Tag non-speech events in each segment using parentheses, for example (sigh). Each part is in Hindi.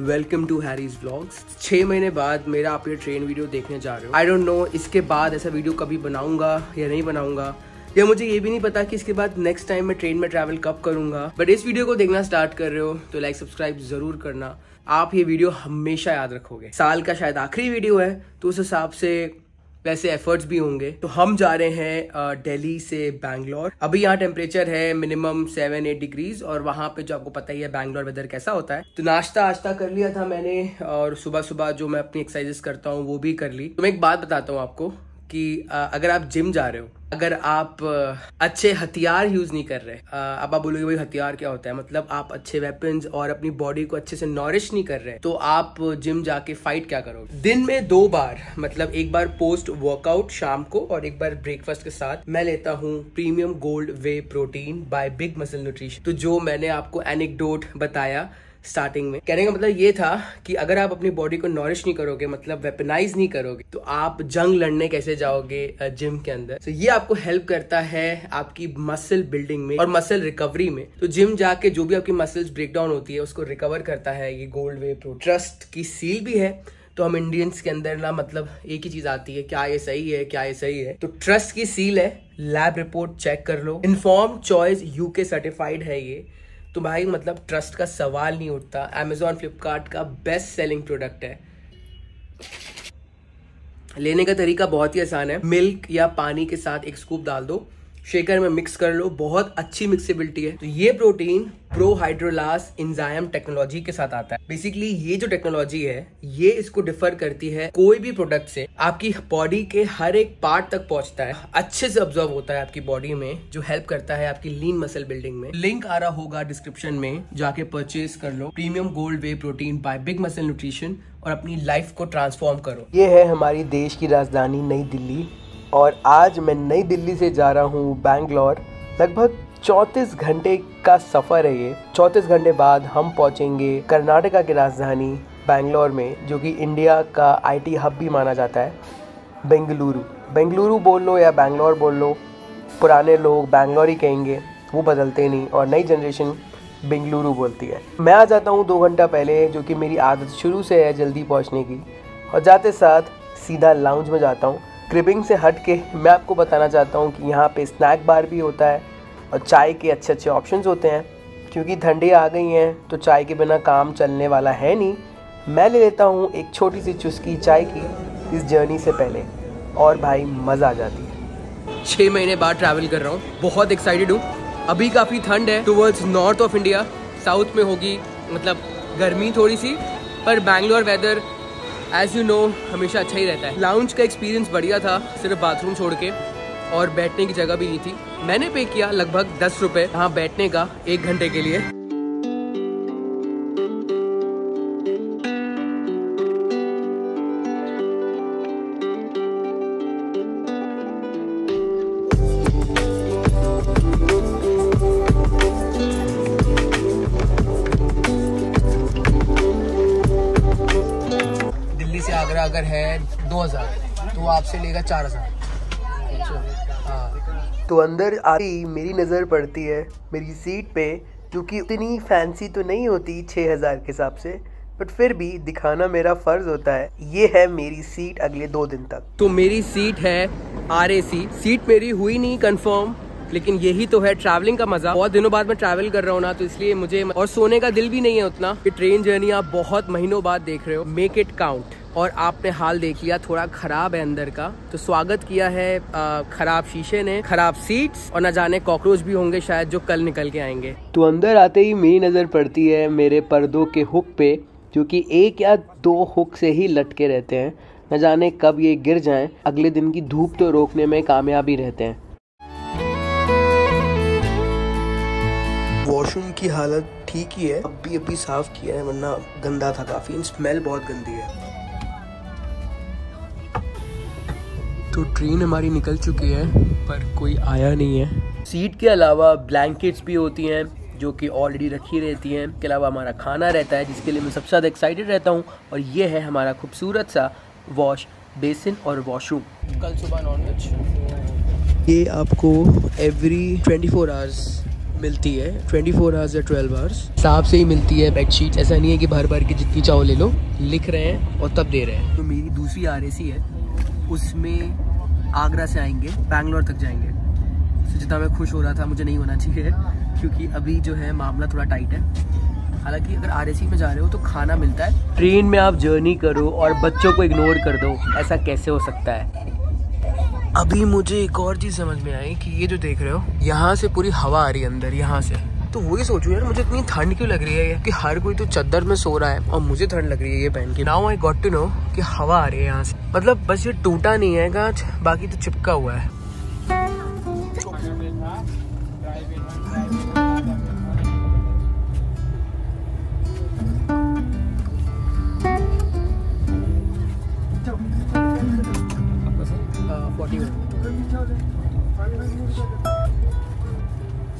वेलकम टू हैरीज ब्लॉग्स छः महीने बाद मेरा आप ये ट्रेन वीडियो देखने जा रहे हो। आई डोंट नो इसके बाद ऐसा वीडियो कभी बनाऊँगा या नहीं बनाऊँगा? या मुझे ये भी नहीं पता कि इसके बाद नेक्स्ट टाइम मैं ट्रेन में ट्रैवल कब करूँगा। बट इस वीडियो को देखना स्टार्ट कर रहे हो तो लाइक सब्सक्राइब ज़रूर करना। आप ये वीडियो हमेशा याद रखोगे। साल का शायद आखिरी वीडियो है तो उस हिसाब से वैसे एफर्ट्स भी होंगे। तो हम जा रहे हैं दिल्ली से बैंगलोर। अभी यहाँ टेम्परेचर है मिनिमम सेवन एट डिग्रीज और वहाँ पे जो आपको पता ही है बैंगलोर वेदर कैसा होता है। तो नाश्ता आश्ता कर लिया था मैंने और सुबह सुबह जो मैं अपनी एक्सरसाइजेस करता हूँ वो भी कर ली। तो मैं एक बात बताता हूँ आपको कि अगर आप जिम जा रहे हो अगर आप अच्छे हथियार यूज़ नहीं कर रहे अब आप बोलोगे, भाई, हथियार क्या होता है? मतलब आप अच्छे वेपन्स और अपनी बॉडी को अच्छे से नॉरिश नहीं कर रहे तो आप जिम जाके फाइट क्या करोगे? दिन में दो बार मतलब एक बार पोस्ट वर्कआउट शाम को और एक बार ब्रेकफास्ट के साथ मैं लेता हूँ premium gold whey protein by big muscle nutrition तो जो मैंने आपको एनिकडोट बताया स्टार्टिंग में। कहने का मतलब ये था कि अगर आप अपनी बॉडी को नॉरिश नहीं करोगे मतलब वेपनाइज नहीं करोगे तो आप जंग लड़ने कैसे जाओगे जिम के अंदर? तो so, ये आपको हेल्प करता है आपकी मसल बिल्डिंग में और मसल रिकवरी में। तो जिम जाके जो भी आपकी मसल्स ब्रेक डाउन होती है उसको रिकवर करता है। ये गोल्ड वे प्रो ट्रस्ट की सील भी है। तो हम इंडियंस के अंदर ना मतलब एक ही चीज़ आती है क्या ये सही है क्या ये सही है? तो ट्रस्ट की सील है। लैब रिपोर्ट चेक कर लो। इन्फॉर्म चॉइस यूके सर्टिफाइड है ये। तो भाई मतलब ट्रस्ट का सवाल नहीं उठता। अमेजोन फ्लिपकार्ट का बेस्ट सेलिंग प्रोडक्ट है। लेने का तरीका बहुत ही आसान है। मिल्क या पानी के साथ एक स्कूप डाल दो। शेकर में मिक्स कर लो, बहुत अच्छी मिक्सिबिलिटी है। तो ये protein pro hydrolase enzyme technology के साथ आता है। बेसिकली ये जो टेक्नोलॉजी है, ये इसको डिफर करती है कोई भी प्रोडक्ट से। आपकी बॉडी के हर एक पार्ट तक पहुँचता है। अच्छे से ऑब्ज़र्व होता है आपकी बॉडी में, जो हेल्प करता है आपकी लीन मसल बिल्डिंग में। लिंक आ रहा होगा डिस्क्रिप्शन में, जाके परचेज कर लो। Premium gold whey protein by big muscle nutrition और अपनी लाइफ को ट्रांसफॉर्म करो। ये है हमारी देश की राजधानी नई दिल्ली। और आज मैं नई दिल्ली से जा रहा हूँ, बैंगलोर। लगभग चौंतीस घंटे का सफ़र है ये। चौंतीस घंटे बाद हम पहुँचेंगे कर्नाटका की राजधानी बैंगलोर में, जो कि इंडिया का आईटी हब भी माना जाता है। बेंगलुरु। बेंगलुरु बोल लो या बैंगलोर बोल लो, पुराने लोग बैंगलोर ही कहेंगे, वो बदलते नहीं और नई जनरेशन बेंगलुरु बोलती है। मैं आ जाता हूँ दो घंटा पहले, जो कि मेरी आदत शुरू से है जल्दी पहुँचने की। और जाते साथ सीधा लाउंज में जाता हूँ। क्रिबिंग से हट के मैं आपको बताना चाहता हूँ कि यहाँ पे स्नैक बार भी होता है और चाय के अच्छे अच्छे ऑप्शंस होते हैं। क्योंकि ठंडी आ गई हैं तो चाय के बिना काम चलने वाला है नहीं। मैं ले लेता हूँ एक छोटी सी चुस्की चाय की इस जर्नी से पहले। और भाई, मज़ा आ जाती है। छः महीने बाद ट्रैवल कर रहा हूँ। बहुत एक्साइटेड हूँ। अभी काफ़ी ठंड है। Towards north of India south में होगी मतलब गर्मी थोड़ी सी पर Bangalore weather as you know हमेशा अच्छा ही रहता है। लाउंज का एक्सपीरियंस बढ़िया था, सिर्फ़ बाथरूम छोड़ के, और बैठने की जगह भी नहीं थी। मैंने पे किया लगभग दस रुपये यहाँ बैठने का एक घंटे के लिए। दो हज़ार। तो आपसे लेगा चार हज़ार। हाँ। तो अंदर आती मेरी नज़र पड़ती है मेरी सीट पे जो कि उतनी फैंसी तो नहीं होती छः हज़ार के हिसाब से बट फिर भी दिखाना मेरा फ़र्ज़ होता है। ये है मेरी सीट अगले दो दिन तक। तो मेरी सीट है आर सीट मेरी हुई नहीं कंफर्म लेकिन यही तो है ट्रैवलिंग का मज़ा। बहुत दिनों बाद मैं ट्रैवल कर रहा हूँ ना तो इसलिए मुझे और सोने का दिल भी नहीं है उतना कि ट्रेन जर्नी आप बहुत महीनों बाद देख रहे हो। मेक इट काउंट और आपने हाल देख लिया थोड़ा खराब है अंदर का। तो स्वागत किया है खराब शीशे ने खराब सीट्स और न जाने कॉकरोच भी होंगे शायद जो कल निकल के आएँगे। तो अंदर आते ही मेरी नज़र पड़ती है मेरे पर्दों के हुक पे जो कि एक या दो हुक से ही लटके रहते हैं। न जाने कब ये गिर जाएँ अगले दिन की धूप तो रोकने में कामयाबी रहते हैं। वॉशरूम की हालत ठीक ही है अब भी अभी साफ़ किया है वरना गंदा था काफ़ी स्मेल बहुत गंदी है। तो ट्रेन हमारी निकल चुकी है, पर कोई आया नहीं है। सीट के अलावा ब्लैंकेट्स भी होती हैं, जो कि ऑलरेडी रखी रहती हैं। इसके अलावा हमारा खाना रहता है, जिसके लिए मैं सबसे ज़्यादा एक्साइटेड रहता हूँ, और ये है हमारा खूबसूरत सा वॉश बेसिन और वॉशरूम कल सुबह नॉन वेज ये आपको एवरी ट्वेंटी फोर आवर्स मिलती है। 24 फोर आवर्स या 12 आवर्स हिसाब से ही मिलती है बेडशीट ऐसा नहीं है कि भर भर के जितनी चाहो ले लो। लिख रहे हैं और तब दे रहे हैं। तो मेरी दूसरी आर है। उसमें आगरा से आएँगे बैंगलोर तक जाएँगे। तो जितना मैं खुश हो रहा था मुझे नहीं होना चाहिए क्योंकि अभी जो है मामला थोड़ा टाइट है। हालाँकि अगर आर में जा रहे हो तो खाना मिलता है। ट्रेन में आप जर्नी करो और बच्चों को इग्नोर कर दो ऐसा कैसे हो सकता है? अभी मुझे एक और चीज़ समझ में आई कि ये जो देख रहे हो यहाँ से पूरी हवा आ रही है अंदर यहाँ से। तो वही सोचू यार मुझे इतनी ठंड क्यों लग रही है कि हर कोई तो चद्दर में सो रहा है और मुझे ठंड लग रही है ये पहन के. Now I got to know कि हवा आ रही है यहाँ से। मतलब बस ये टूटा नहीं है कांच बाकी तो चिपका हुआ है।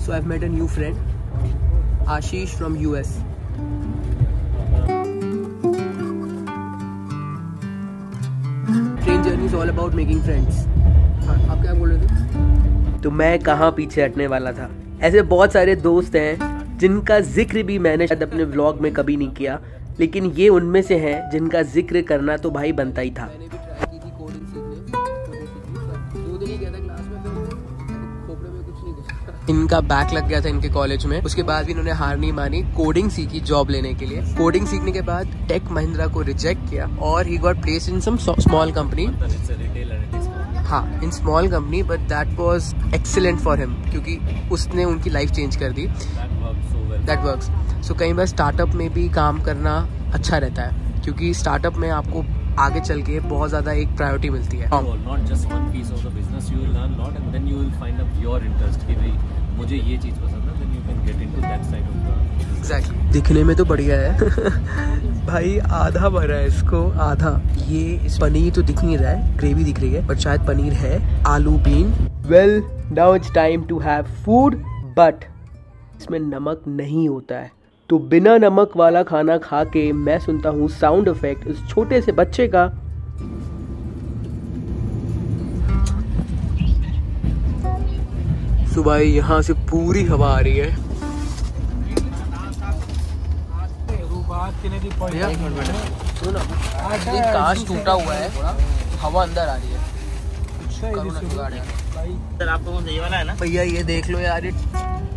So I've met a new friend, Ashish from US. Journey is all about making friends. हाँ आप क्या बोल रहे थे तो मैं कहाँ पीछे हटने वाला था ऐसे बहुत सारे दोस्त हैं, जिनका ज़िक्र भी मैंने शायद अपने व्लॉग में कभी नहीं किया, लेकिन ये उनमें से हैं जिनका ज़िक्र करना तो भाई बनता ही था इनका बैक लग गया था इनके कॉलेज में। उसके बाद भी इन्होंने हार नहीं मानी कोडिंग सीखी जॉब लेने के लिए। कोडिंग सीखने के बाद टेक महिंद्रा को रिजेक्ट किया और he got place in some small company हाँ in small company but that was excellent for him क्योंकि उसने उनकी लाइफ चेंज कर दी। दैट वर्क सो कई बार स्टार्टअप में भी काम करना अच्छा रहता है क्योंकि स्टार्टअप में आपको आगे चल के बहुत ज़्यादा एक प्रायोरिटी मिलती है। मुझे ये चीज़ पसंद है then you can get into that side of the exactly दिखने में तो बढ़िया है। (laughs) भाई आधा भरा है इसको आधा। ये इस पनीर तो दिख नहीं रहा है ग्रेवी दिख रही है पर शायद पनीर है आलू bean. Well now it's time to have food but इसमें नमक नहीं होता है। तो बिना नमक वाला खाना खा के मैं सुनता हूँ साउंड इफ़ेक्ट उस छोटे से बच्चे का सुबह यहाँ से पूरी हवा आ रही है। कांच टूटा हुआ है हवा अंदर आ रही है। वाला है ना? भैया ये देख लो यार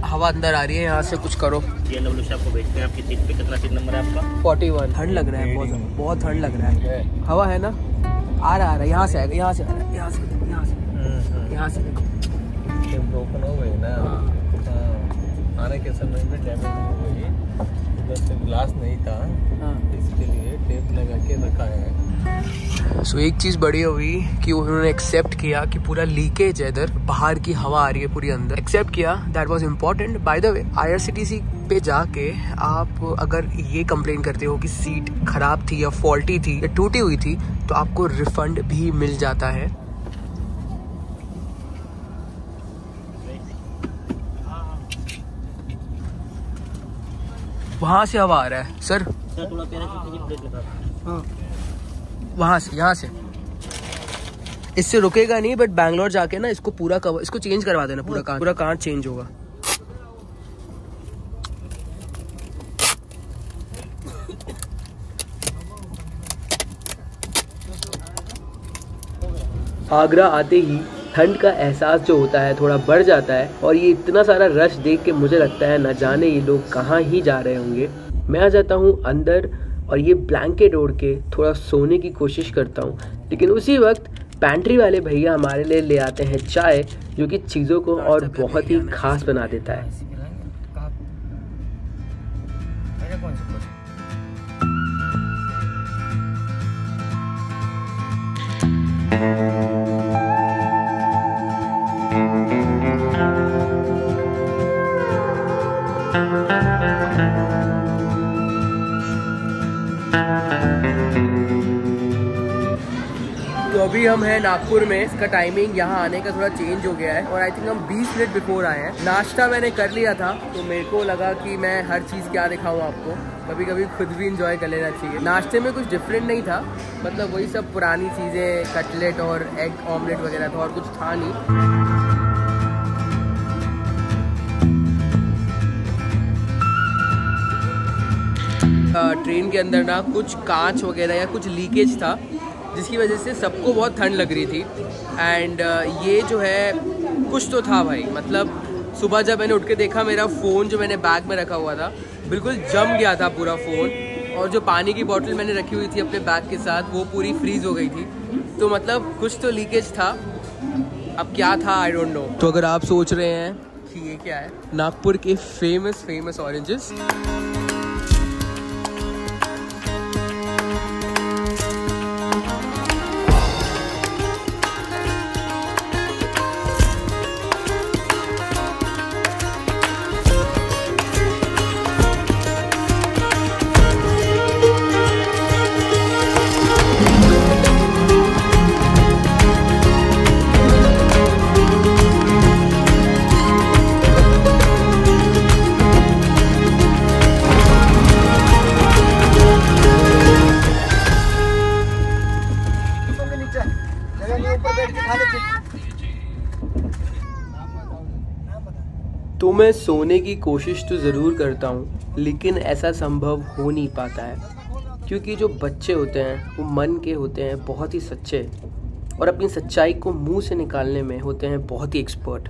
हवा अंदर आ रही है यहाँ से कुछ करो। ये आपको भेजते हैं आपकी सीट पे। कितना सीट नंबर है आपका? फोर्टी वन ठंड लग रहा है बहुत बहुत ठंड लग रहा है। हवा है ना? आ रहा आ रहा है यहाँ से आएगा यहाँ से आ रहा है यहाँ से यहाँ से यहाँ से ओपन हो गई ना हाँ। आने के समय में डैमेज हो गई। उधर से ग्लास नहीं था। हाँ। इसके लिए टेप लगा के रखा है। सो so, एक चीज़ बढ़िया हुई कि उन्होंने एक्सेप्ट किया कि पूरा लीकेज है इधर। बाहर की हवा आ रही है पूरी अंदर। एक्सेप्ट किया that was important by the way IRCTC पे जाके आप अगर ये कंप्लेन करते हो कि सीट खराब थी या फॉल्टी थी या टूटी हुई थी तो आपको रिफंड भी मिल जाता है। वहाँ से हवा आ रहा है सर। हाँ। वहाँ से यहाँ से। इससे रुकेगा नहीं बट बैंगलोर जाके ना इसको पूरा कवर इसको चेंज करवा देना पूरा कांच। पूरा कांच चेंज होगा। आगरा आते ही ठंड का एहसास जो होता है थोड़ा बढ़ जाता है और ये इतना सारा रश देख के मुझे लगता है न जाने ये लोग कहाँ ही जा रहे होंगे। मैं आ जाता हूँ अंदर और ये ब्लैंकेट ओढ़ के थोड़ा सोने की कोशिश करता हूँ। लेकिन उसी वक्त पैंट्री वाले भैया हमारे लिए ले आते हैं चाय जो कि चीज़ों को और बहुत ही खास बना देता है? अभी हम हैं नागपुर में। इसका टाइमिंग यहाँ आने का थोड़ा चेंज हो गया है और आई थिंक हम 20 मिनट बिफोर आए हैं। नाश्ता मैंने कर लिया था तो मेरे को लगा कि मैं हर चीज़ क्या दिखाऊँ आपको। कभी कभी खुद भी इंजॉय कर लेना चाहिए। नाश्ते में कुछ डिफरेंट नहीं था मतलब वही सब पुरानी चीज़ें कटलेट और एग ऑमलेट वगैरह था और कुछ था नहीं। ट्रेन के अंदर ना कुछ कांच वगैरह या कुछ लीकेज था। जिसकी वजह से सबको बहुत ठंड लग रही थी। एंड ये जो है कुछ तो था भाई। मतलब सुबह जब मैंने उठ के देखा मेरा फ़ोन जो मैंने बैग में रखा हुआ था बिल्कुल जम गया था पूरा फ़ोन और जो पानी की बॉटल मैंने रखी हुई थी अपने बैग के साथ वो पूरी फ्रीज़ हो गई थी। तो मतलब कुछ तो लीकेज था। अब क्या था? आई डोंट नो तो अगर आप सोच रहे हैं कि ये क्या है? नागपुर के फ़ेमस फ़ेमस ऑरेंजेस मैं सोने की कोशिश तो ज़रूर करता हूँ, लेकिन ऐसा संभव हो नहीं पाता है। क्योंकि जो बच्चे होते हैं, वो मन के होते हैं, बहुत ही सच्चे। और अपनी सच्चाई को मुँह से निकालने में होते हैं बहुत ही एक्सपर्ट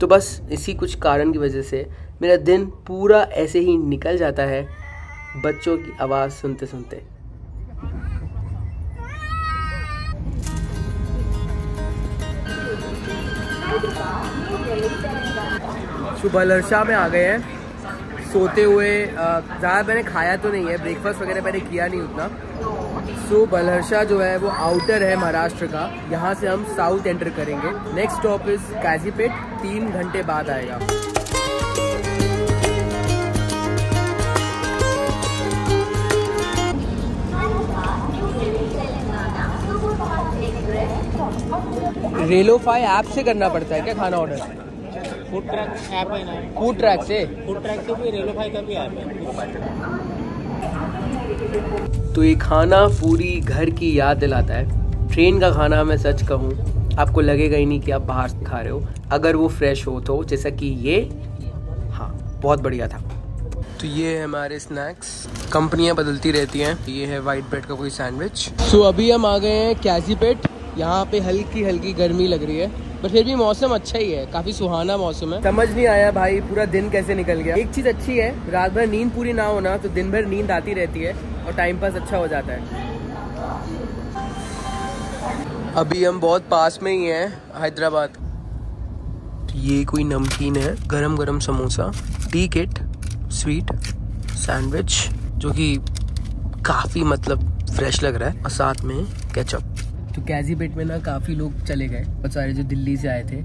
तो बस इसी कुछ कारण की वजह से मेरा दिन पूरा ऐसे ही निकल जाता है, बच्चों की आवाज़ सुनते सुनते। सुबह लरशा में आ गए हैं। सोते हुए ज़्यादा मैंने खाया तो नहीं है ब्रेकफास्ट वगैरह मैंने किया नहीं उतना। सो बलहरशा जो है, वो आउटर है महाराष्ट्र का। यहाँ से हम साउथ एंटर करेंगे। नेक्स्ट स्टॉप इज़ काजीपेट तीन घंटे बाद आएगा। रेलोफाई ऐप से करना पड़ता है क्या खाना ऑर्डर फ़ूड ट्रैक ऐप है ना फ़ूड ट्रैक से फ़ूड ट्रैक से भी रेलोफाई का भी ऐप है तो ये खाना पूरी घर की याद दिलाता है। ट्रेन का खाना मैं सच कहूँ आपको लगेगा ही नहीं कि आप बाहर से खा रहे हो। अगर वो फ्रेश हो तो जैसा कि ये हाँ बहुत बढ़िया था। तो ये है हमारे स्नैक्स कंपनियाँ बदलती रहती हैं। ये है वाइट ब्रेड का कोई सैंडविच सो so, अभी हम आ गए हैं कैजीपेट यहाँ पे हल्की हल्की गर्मी लग रही है। पर फिर भी मौसम अच्छा ही है, काफ़ी सुहाना मौसम है। समझ नहीं आया भाई, पूरा दिन कैसे निकल गया। एक चीज़ अच्छी है, रात भर नींद पूरी ना होना तो दिन भर नींद आती रहती है और टाइम पास अच्छा हो जाता है। अभी हम बहुत पास में ही हैं, हैदराबाद। ये कोई नमकीन है गरम गरम samosa, tea kit sweet sandwich जो कि काफ़ी मतलब फ्रेश लग रहा है, और साथ में केचप तो कैजी पेट में ना काफ़ी लोग चले गए। बहुत सारे जो दिल्ली से आए थे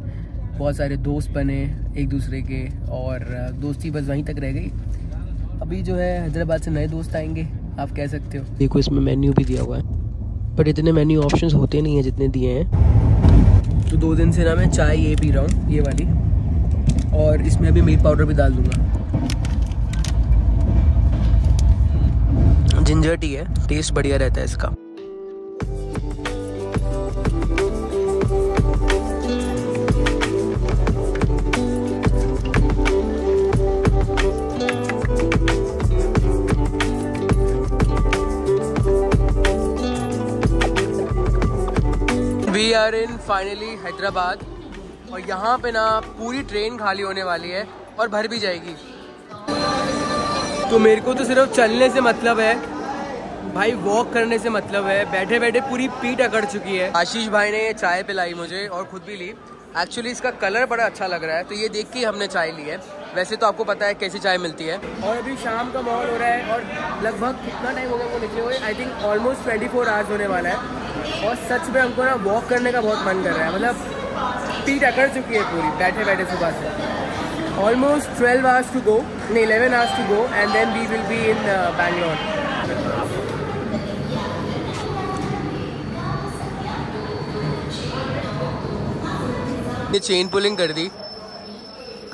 बहुत सारे दोस्त बने एक दूसरे के और दोस्ती बस वहीं तक रह गई। अभी जो है हैदराबाद से नए दोस्त आएँगे आप कह सकते हो। देखो इसमें मेन्यू भी दिया हुआ है बट इतने मेन्यू ऑप्शंस होते नहीं हैं जितने दिए हैं। तो दो दिन से ना मैं चाय ये पी रहा हूँ ये वाली और इसमें अभी मिल्क पाउडर भी डाल दूँगा। जिंजर टी है टेस्ट बढ़िया रहता है इसका। We are in finally Hyderabad और यहाँ पे ना पूरी ट्रेन खाली होने वाली है और भर भी जाएगी। तो मेरे को तो सिर्फ़ चलने से मतलब है, भाई वॉक करने से मतलब है बैठे बैठे पूरी पीठ अकड़ चुकी है। आशीष भाई ने ये चाय पिलाई मुझे और खुद भी ली। एक्चुअली इसका कलर बड़ा अच्छा लग रहा है तो ये देख के हमने चाय ली है। वैसे तो आपको पता है कैसी चाय मिलती है। और अभी शाम का माहौल हो रहा है और लगभग कितना टाइम हो गया वो निकले हुए I think almost twenty four hours होने वाला है। और सच में हमको ना वॉक करने का बहुत मन कर रहा है मतलब पीठ अकड़ चुकी है पूरी बैठे बैठे सुबह से। Almost twelve hours to go नहीं eleven hours to go and then we will be in Bangalore ये चेन पुलिंग कर दी।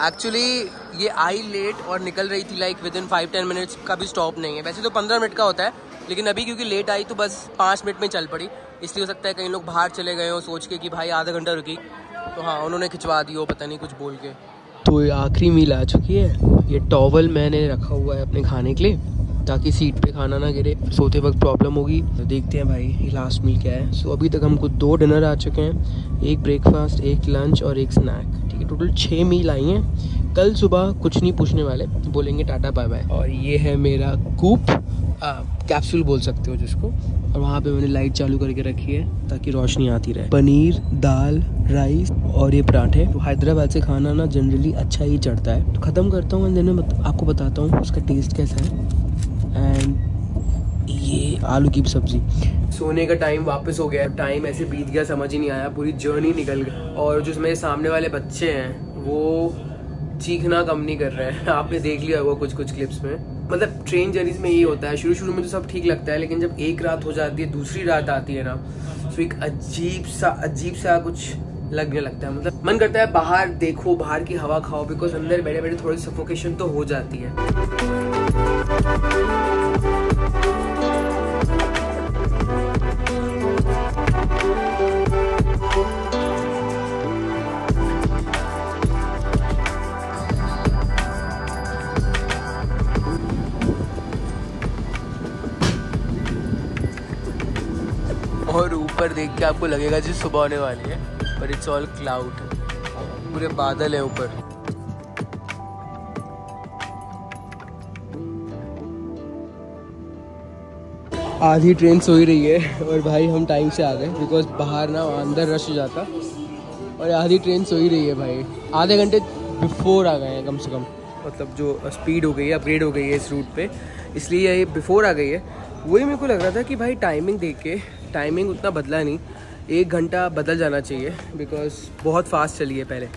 एक्चुअली ये आई लेट और निकल रही थी like within five ten minutes का भी स्टॉप नहीं है। वैसे तो पंद्रह मिनट का होता है, लेकिन अभी क्योंकि लेट आई तो बस पाँच मिनट में चल पड़ी। इसलिए हो सकता है कई लोग बाहर चले गए हो, सोच के कि भाई आधा घंटा रुकी। तो हाँ उन्होंने खिंचवा दी हो, पता नहीं कुछ बोल के। तो ये आखिरी मील आ चुकी है। ये टॉवल मैंने रखा हुआ है अपने खाने के लिए, ताकि सीट पे खाना ना गिरे। सोते वक्त प्रॉब्लम होगी। तो देखते हैं भाई, ये लास्ट मील क्या है। सो अभी तक हमको दो डिनर आ चुके हैं। एक ब्रेकफास्ट एक लंच और एक स्नैक ठीक है टोटल छः मील आई हैं। कल सुबह कुछ नहीं पूछने वाले, बोलेंगे टाटा बाय बाय और ये है मेरा कूप कैप्सूल बोल सकते हो जिसको। और वहाँ पे मैंने लाइट चालू करके रखी है, ताकि रोशनी आती रहे। पनीर, दाल राइस और ये पराठे। तो हैदराबाद से खाना ना जनरली अच्छा ही चढ़ता है। तो ख़त्म करता हूँ में आपको बताता हूँ उसका टेस्ट कैसा है। एंड ये आलू की सब्ज़ी। सोने का टाइम वापस हो गया टाइम ऐसे बीत गया, समझ ही नहीं आया। पूरी जर्नी निकल गई और जो मेरे सामने वाले बच्चे हैं, वो चीखना कम नहीं कर रहे हैं। (laughs) आपने देख लिया होगा कुछ कुछ क्लिप्स में। मतलब ट्रेन जर्नीज में ये होता है। शुरू शुरू में तो सब ठीक लगता है, लेकिन जब एक रात हो जाती है, दूसरी रात आती है ना तो एक अजीब सा अजीब सा कुछ लगने लगता है। मतलब मन करता है बाहर देखो, बाहर की हवा खाओ बिकॉज़ अंदर बैठे बैठे थोड़ी सफोकेशन तो हो जाती है। ऊपर देख के आपको लगेगा जी सुबह होने वाली है, पर इट्स ऑल क्लाउड पूरे बादल है ऊपर। आधी ट्रेन सो ही रही है, और भाई हम टाइम से आ गए बिकॉज़ बाहर ना अंदर रश हो जाता। और आधी ट्रेन सो ही रही है भाई। आधे घंटे बिफोर आ गए हैं कम से कम। मतलब जो स्पीड हो गई है अपग्रेड हो गई है इस रूट पे, इसलिए ये बिफोर आ गई है। वही मेरे को लग रहा था कि भाई टाइमिंग देख के टाइमिंग उतना बदला नहीं। एक घंटा बदल जाना चाहिए बिकॉज़ बहुत फास्ट चली है पहले।